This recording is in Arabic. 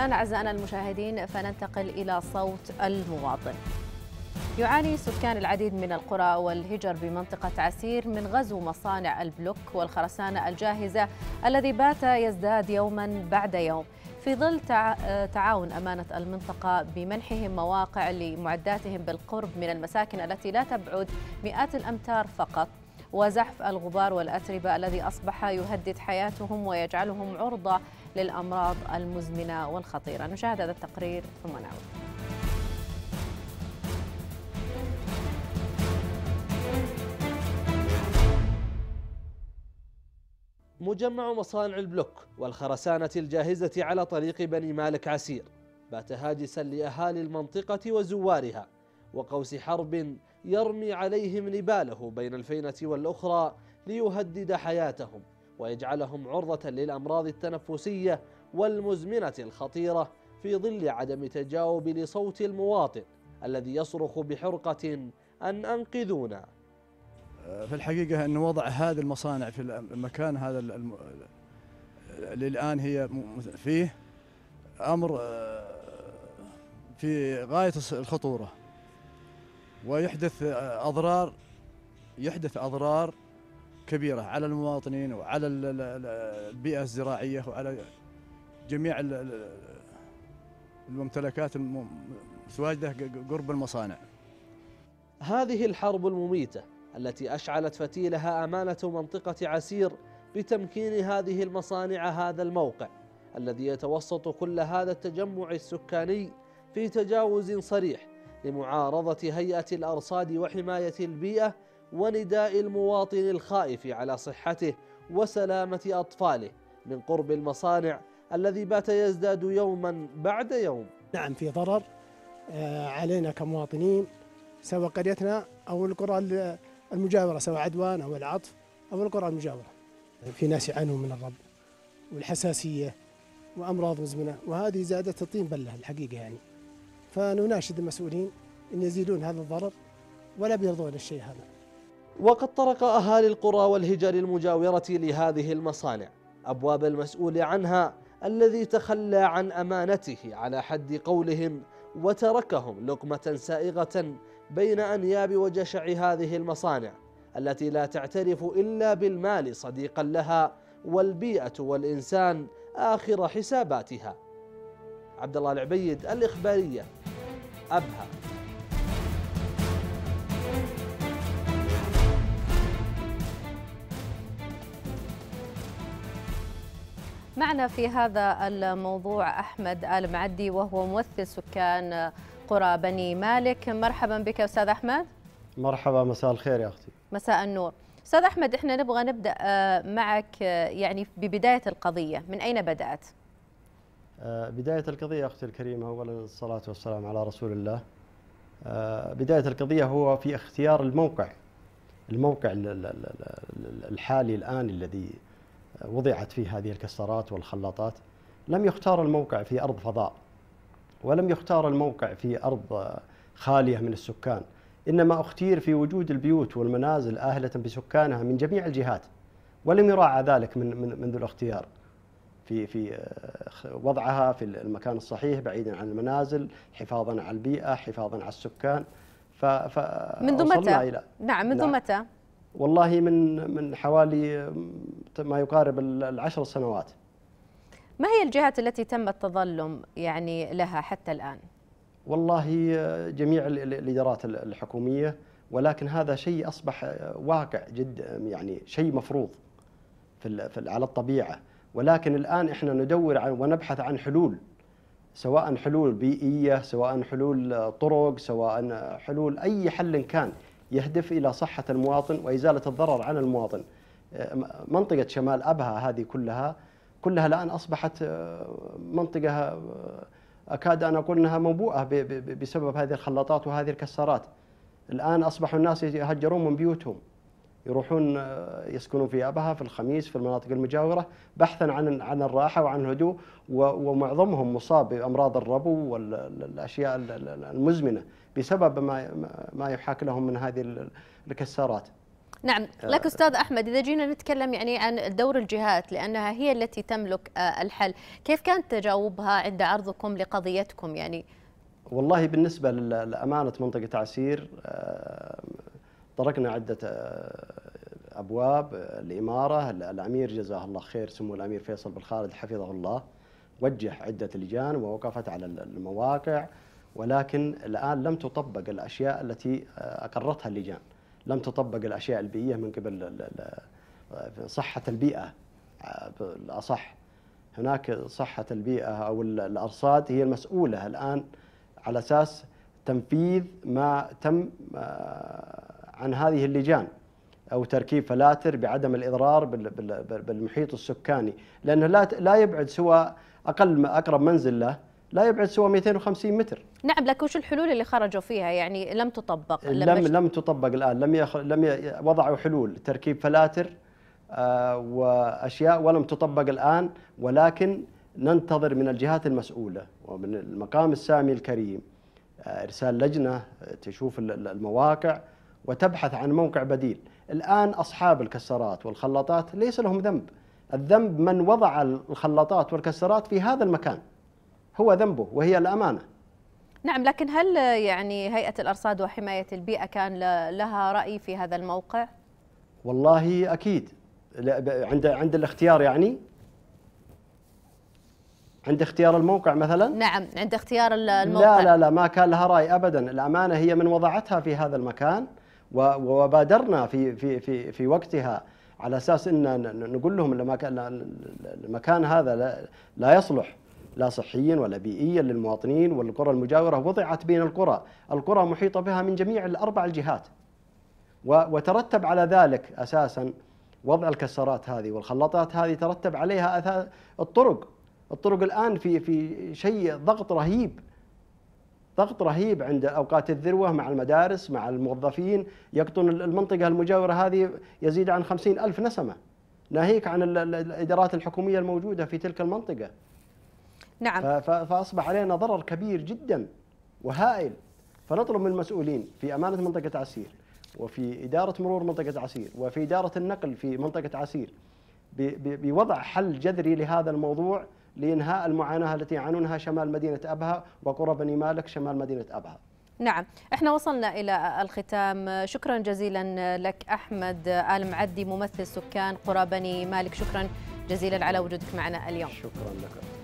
الآن أعزائنا المشاهدين فننتقل إلى صوت المواطن. يعاني سكان العديد من القرى والهجر بمنطقة عسير من غزو مصانع البلوك والخرسانة الجاهزة الذي بات يزداد يوما بعد يوم. في ظل تعاون أمانة المنطقة بمنحهم مواقع لمعداتهم بالقرب من المساكن التي لا تبعد مئات الأمتار فقط وزحف الغبار والأتربة الذي أصبح يهدد حياتهم ويجعلهم عرضة للأمراض المزمنة والخطيرة. نشاهد هذا التقرير ثم نعود. مجمع مصانع البلوك والخرسانة الجاهزة على طريق بني مالك عسير. بات هاجسا لأهالي المنطقة وزوارها وقوس حرب يرمي عليهم نباله بين الفينة والأخرى ليهدد حياتهم. ويجعلهم عرضة للأمراض التنفسية والمزمنة الخطيرة في ظل عدم تجاوب لصوت المواطن الذي يصرخ بحرقة أن أنقذونا في الحقيقة أن وضع هذه المصانع في المكان هذا. اللي الآن هي فيه أمر في غاية الخطورة ويحدث أضرار يحدث أضرار كبيرة على المواطنين وعلى البيئة الزراعية وعلى جميع الممتلكات المتواجدة قرب المصانع. هذه الحرب المميتة التي أشعلت فتيلها أمانة منطقة عسير بتمكين هذه المصانع هذا الموقع الذي يتوسط كل هذا التجمع السكاني في تجاوز صريح لمعارضة هيئة الأرصاد وحماية البيئة ونداء المواطن الخائف على صحته وسلامة أطفاله من قرب المصانع الذي بات يزداد يوما بعد يوم. نعم في ضرر علينا كمواطنين سواء قريتنا أو القرى المجاورة سواء عدوان أو العطف أو القرى المجاورة. في ناس يعانون من الرب والحساسية وأمراض مزمنة وهذه زادت الطين بلة الحقيقة يعني. فنناشد المسؤولين أن يزيدون هذا الضرر ولا بيرضون الشيء هذا. وقد طرق أهالي القرى والهجر المجاورة لهذه المصانع. أبواب المسؤول عنها الذي تخلى عن أمانته على حد قولهم وتركهم لقمة سائغة بين أنياب وجشع هذه المصانع التي لا تعترف إلا بالمال صديقا لها والبيئة والإنسان آخر حساباتها. عبد الله العبيد الإخبارية أبها. معنا في هذا الموضوع أحمد آل معدي وهو ممثل سكان قرى بني مالك. مرحبا بك أستاذ أحمد. مرحبا مساء الخير يا أختي. مساء النور. أستاذ أحمد إحنا نبغى نبدأ معك يعني ببداية القضية. من أين بدأت؟ بداية القضية أختي الكريمة أولا الصلاة والسلام على رسول الله. بداية القضية هو في اختيار الموقع الموقع الحالي الآن الذي وضعت فيه هذه الكسارات والخلاطات لم يختار الموقع في أرض فضاء ولم يختار الموقع في أرض خالية من السكان إنما أختير في وجود البيوت والمنازل آهلة بسكانها من جميع الجهات ولم يراعى ذلك من من منذ الاختيار في في وضعها في المكان الصحيح بعيدا عن المنازل حفاظا على البيئة حفاظا على السكان ف, ف منذ متى؟ إلى نعم منذ نعم متى؟ والله من من حوالي ما يقارب العشر سنوات. ما هي الجهات التي تم التظلم يعني لها حتى الآن؟ والله جميع الإدارات الحكومية ولكن هذا شيء أصبح واقع جد يعني شيء مفروض في على الطبيعة. ولكن الآن إحنا ندور عن ونبحث عن حلول سواء حلول بيئية سواء حلول طرق سواء حلول أي حل كان يهدف إلى صحة المواطن وإزالة الضرر عن المواطن. منطقة شمال أبها هذه كلها كلها الآن أصبحت منطقة أكاد أن أقول أنها موبوءة بسبب هذه الخلاطات وهذه الكسارات الآن أصبحوا الناس يهجرون من بيوتهم. يروحون يسكنون في أبها في الخميس في المناطق المجاورة بحثا عن عن الراحة وعن الهدوء ومعظمهم مصاب بأمراض الربو والأشياء المزمنة بسبب ما ما يحاك لهم من هذه الكسارات نعم لك أستاذ أحمد إذا جينا نتكلم يعني عن دور الجهات لأنها هي التي تملك الحل كيف كان تجاوبها عند عرضكم لقضيتكم؟ يعني والله بالنسبة لأمانة منطقة عسير طرقنا عدة أبواب الإمارة الأمير جزاه الله خير سمو الأمير فيصل بن خالد حفظه الله وجه عدة لجان ووقفت على المواقع ولكن الآن لم تطبق الأشياء التي أقرتها اللجان. لم تطبق الأشياء البيئية من قبل صحة البيئة. الأصح هناك صحة البيئة أو الأرصاد هي المسؤولة الآن على أساس تنفيذ ما تم عن هذه اللجان أو تركيب فلاتر بعدم الإضرار بالمحيط السكاني. لأنه لا لا يبعد سوى أقل أقرب منزل له لا يبعد سوى 250 متر. نعم لكن وش الحلول اللي خرجوا فيها؟ يعني لم تطبق لم لم تطبق الآن. لم يخ... لم ي... وضعوا حلول تركيب فلاتر آه وأشياء ولم تطبق الآن ولكن ننتظر من الجهات المسؤولة ومن المقام السامي الكريم آه إرسال لجنة تشوف المواقع وتبحث عن موقع بديل. الآن أصحاب الكسرات والخلاطات ليس لهم ذنب. الذنب من وضع الخلاطات والكسرات في هذا المكان. هو ذنبه وهي الأمانة. نعم لكن هل يعني هيئة الأرصاد وحماية البيئة كان لها رأي في هذا الموقع؟ والله أكيد. عند عند الاختيار يعني؟ عند اختيار الموقع مثلا؟ نعم عند اختيار الموقع لا لا لا ما كان لها رأي أبدا. الأمانة هي من وضعتها في هذا المكان وبادرنا في في في في وقتها على أساس إن نقول لهم المكان هذا لا, لا يصلح. لا صحيا ولا بيئيا للمواطنين والقرى المجاورة وضعت بين القرى، القرى محيطة بها من جميع الأربع الجهات. وترتب على ذلك أساسا وضع الكسرات هذه والخلاطات هذه ترتب عليها الطرق. الطرق الآن في في شيء ضغط رهيب. ضغط رهيب عند أوقات الذروة مع المدارس مع الموظفين. يقطن المنطقة المجاورة هذه يزيد عن خمسين ألف نسمة. ناهيك عن الإدارات الحكومية الموجودة في تلك المنطقة. نعم. فأصبح علينا ضرر كبير جدا وهائل. فنطلب من المسؤولين في أمانة منطقة عسير وفي إدارة مرور منطقة عسير وفي إدارة النقل في منطقة عسير بوضع حل جذري لهذا الموضوع لإنهاء المعاناة التي يعانونها شمال مدينة أبها وقرى بني مالك شمال مدينة أبها. نعم. إحنا وصلنا إلى الختام. شكرا جزيلا لك أحمد آل معدي ممثل سكان قرى بني مالك. شكرا جزيلا على وجودك معنا اليوم. شكرا لك.